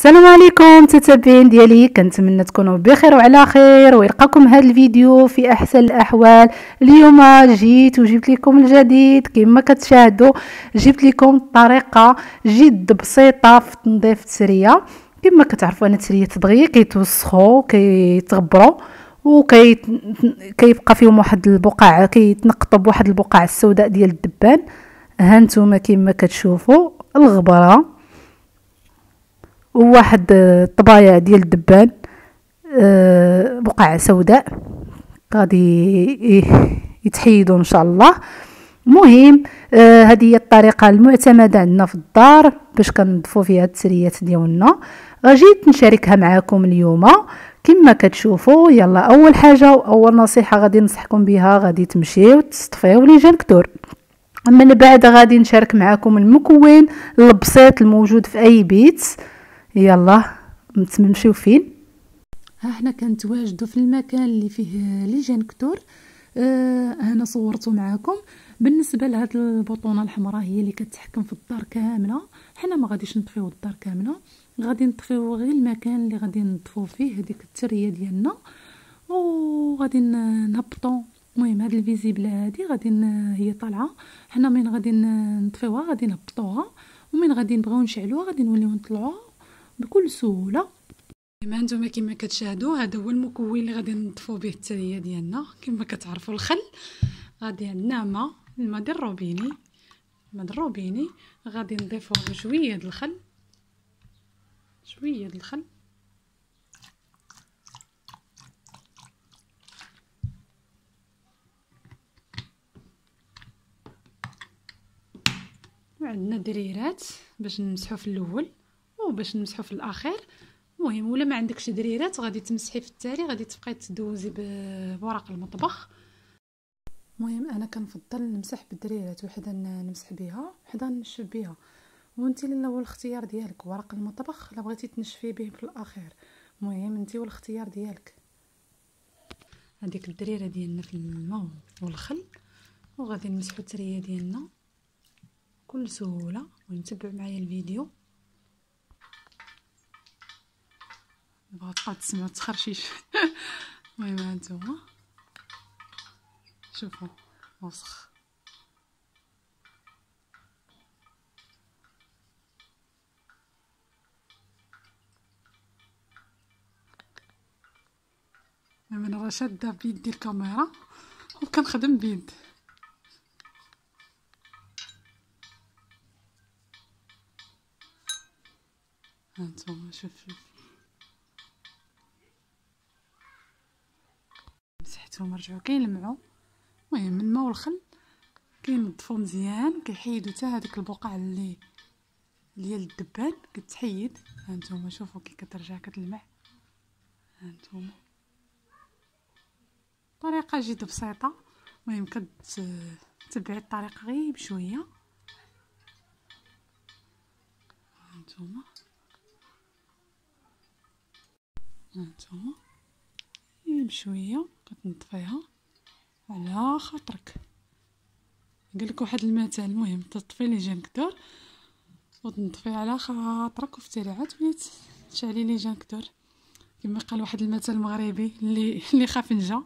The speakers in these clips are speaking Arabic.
السلام عليكم متتابعين ديالي. كنتمنى تكونوا بخير وعلى خير. ويلقاكم هذا الفيديو في أحسن الأحوال. اليوم جيت وجبت لكم الجديد. كما كتشاهدوا جبت لكم طريقة جد بسيطة في تنظيف التسرية. كما كتعرفوا ان التسرية تبغي كيتوسخوا كيتغبروا وكي كيبقى فيهم واحد البقع كيتنقطوا بواحد البقع السوداء ديال الدبان. ها نتوما كما كتشوفوا الغبرة. وواحد الطبايع ديال الدبان آه، بقع سوداء. غادي يتحيدوا إن شاء الله. مهم آه هذه هي الطريقة المعتمدة عندنا في الدار باش كنضفوا فيها التسريات ديالنا. جيت نشاركها معكم اليوم. كما كتشوفوا يلا أول حاجة واول نصيحة غادي ننصحكم بها غادي تمشيو تصطفيو لي جانكتور من بعد غادي نشارك معكم المكون البسيط الموجود في أي بيت. يلا نمشيو فين ها حنا كنتواجدوا في المكان اللي فيه لي جانكتور آه هنا صورته معكم بالنسبة لهاد البطونة الحمراء هي اللي كتحكم في الدار كاملة. حنا ما غاديش نطفيو الدار كاملة. غادي نطفيو غير المكان اللي غادي نطفو فيه هذيك الترية ديالنا. وغادي نهبطو. المهم هاد ال fusible هادي غادي هي طالعة. حنا من غادي نطفيوها غادي نهبطوها. ومن غادي نبغيو نشعلوها غادي نوليو نطلعوها. بكل سهولة. كما نتوما كما كتشاهدوا هذا هو المكون اللي غادي نضيفوا به التريه ديالنا. كما كتعرفوا الخل غادي عندنا ماء الماء ديال الروبيني الماء ديال الروبيني غادي نضيفوا شوية د الخل. شوية د الخل. وعندنا دريرات باش نمسحو في الأول. وباش نمسحو في الأخير. المهم ولا ما عندكش دريرات غادي تمسحي في التالي غادي تبقاي تدوزي بورق المطبخ. المهم أنا كنفضل نمسح بالدريرات وحدة نمسح بها وحدة نشف بها وأنت اللي هو الاختيار ديالك ورق المطبخ لا بغيتي تنشفي به في الأخير. المهم أنت والاختيار ديالك. هذيك الدريرة ديالنا في الماء والخل وغادي نمسحو الترية ديالنا. بكل سهولة ونتبعوا معايا الفيديو. نبغى تبقاو تسمعوا التخرشيش المهم هانتوما شوفوا وسخ أنا راه شاده بيدي الكاميرا وكنخدم بيد هانتوما شوف شوف مسحتهم رجعوا كيلمعوا المهم الماء والخل كينظفوا مزيان كيحيدوا حتى هذيك البقع اللي ديال الدبان كتحيد. هانتوما شوفوا كي كترجع كتلمع. هانتوما طريقة جد بسيطة. المهم كتبعي الطريقة غير بشوية. هانتوما هانتوما بشويه كتنطفيها على خاطرك. قالك واحد المثل المهم تطفي لي جانكتور وتنطفي على خاطرك وفي ترعات تشعلي لي جانكتور؟ كما قال واحد المثل مغربي اللي اللي خاف نجا.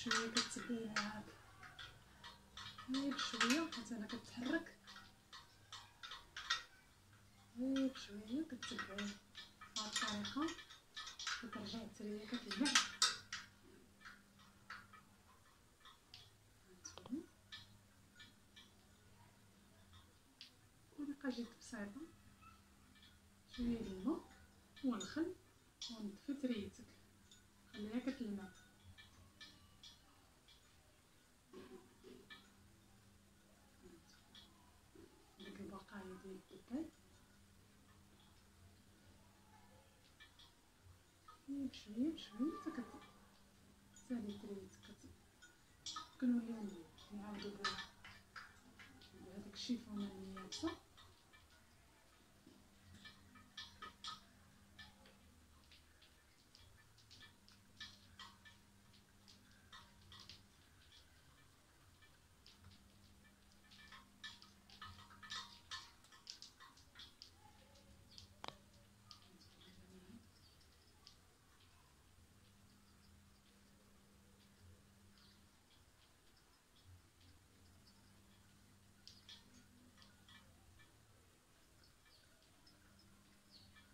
بشويه كتبعيها غير بشويه حتى أنا كتحرك. غير بشويه كتبعي بهاد الطريقة. كترجع التريه كتلمع طريقة جد بسيطة. شوية الماء والخل ونطفي تريتك خليها كتلمع ديك البقايا ديال الدبان بشويه بشويه حتى كتسالي تريتك كنوليو نعاودو بهذاك الشيفون اللي يابسه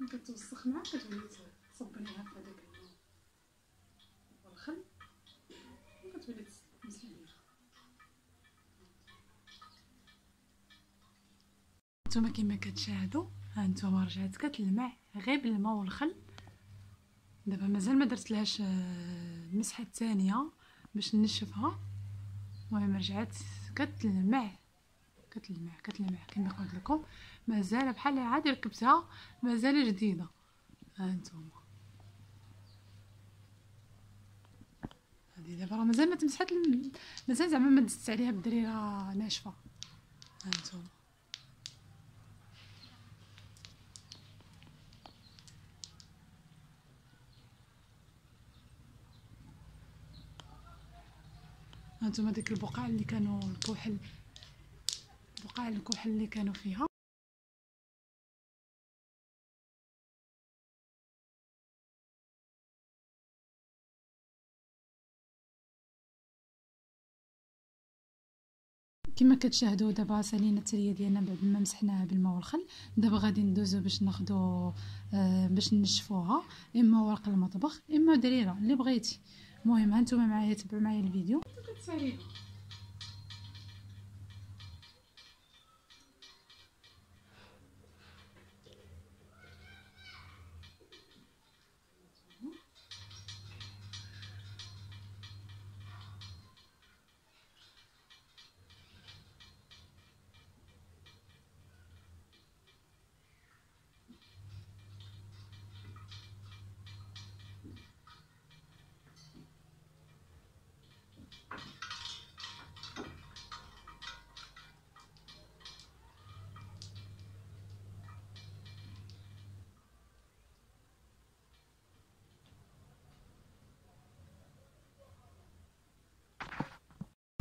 كتوسخ معاك كتولي تصبنيها في هذاك والخل وكتولي تمسحي بها نتوما كما كتشاهدوا ها نتوما رجعت كتلمع غير بالماء والخل. دابا مازال ما درتلهاش المسحة الثانية باش نشفها المهم رجعت كتلمع كتلمع كتلمع كما قلت لكم. مازال بحال عاد ركبتها مازال جديدة. ها أنتم هذه دابا راه مازال ما تمسحات مازال زعما ما دزت عليها بالدريره ناشفة. ها أنتم هانتوما ديك البقع اللي كانوا الكحل بقع الكحل اللي كانوا فيها. كما كتشاهدوا دابا سالينا التريه ديالنا بعد ما مسحناها بالماء والخل دابا غادي ندوزو باش ناخدو آه باش نشفوها إما ورق المطبخ إما دريرة اللي بغيتي. المهم هانتوما معايا تبعوا معايا الفيديو.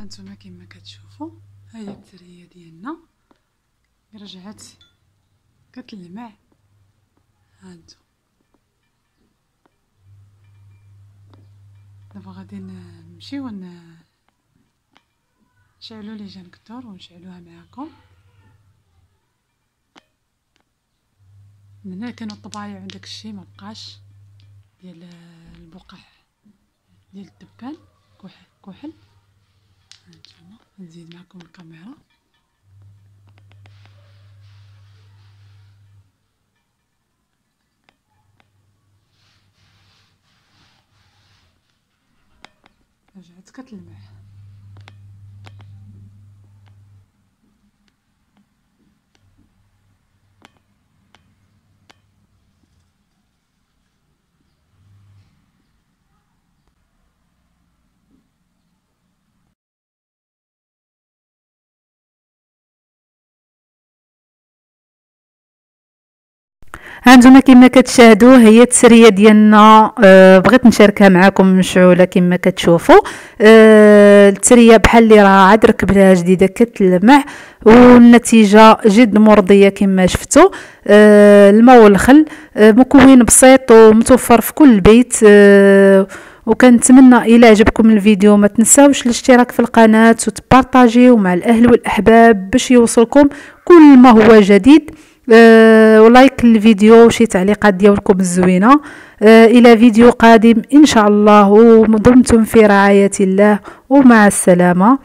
هانتوما كما كتشوفوا. هي التريه ديالنا. رجعت. كتلمع. هانتو دابا غادي نمشيو نشعلو لي جانكتور ونشعلوها معاكم. من هنا كانوا الطبايع وداك الشيء ما بقاش. ديال البقع. ديال الدبان. كحل كحل. هانتوما نزيد معكم الكاميرا. رجعت كتلمع. هانتوما كما كتشاهدوا هي التسرية ديالنا أه بغيت نشاركها معكم مشعولة كما كتشوفوا. أه التسرية بحال اللي راه عاد ركبتها جديدة كتلمع والنتيجة جد مرضية كما شفتوا. أه الماء والخل مكون بسيط ومتوفر في كل بيت. وكنتمنى إلى عجبكم الفيديو ما تنساوش الاشتراك في القناة وتبارطاجيو مع الأهل والأحباب باش يوصلكم كل ما هو جديد. أه ولايك الفيديو وشي تعليقات ديالكم الزوينة. أه إلى فيديو قادم إن شاء الله ودمتم في رعاية الله ومع السلامة.